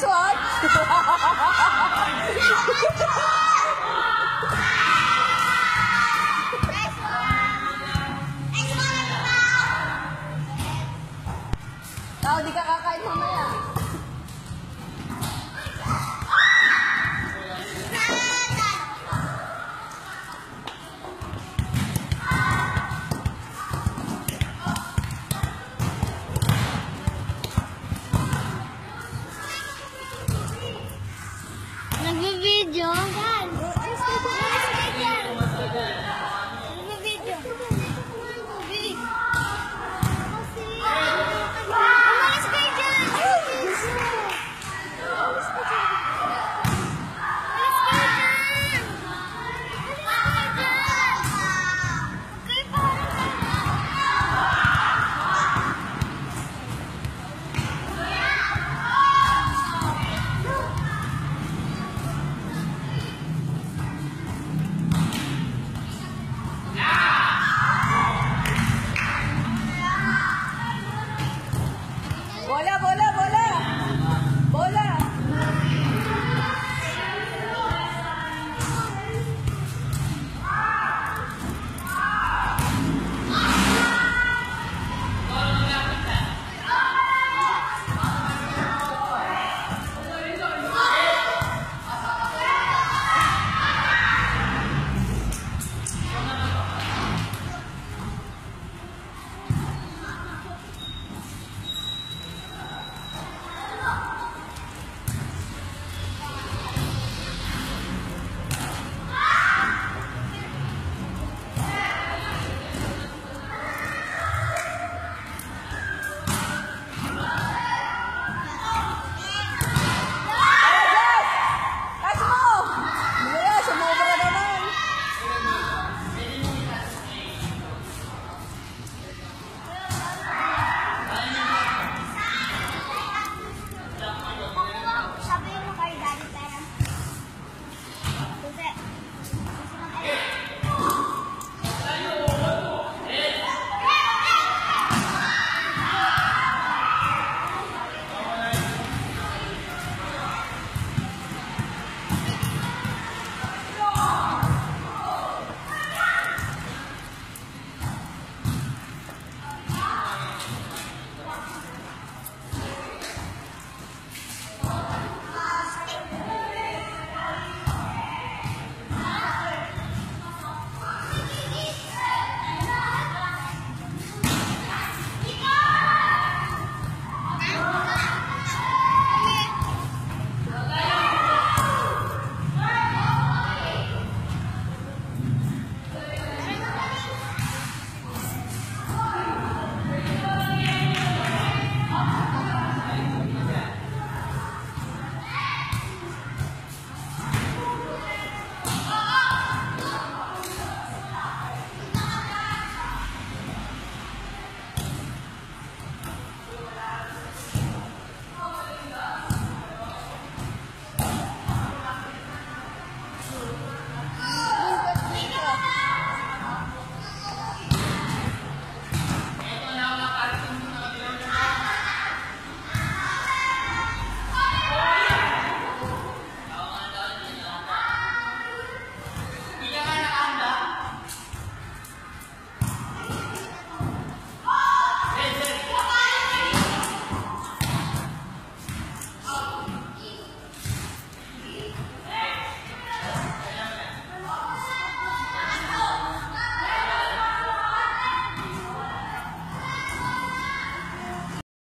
That's why. Hola,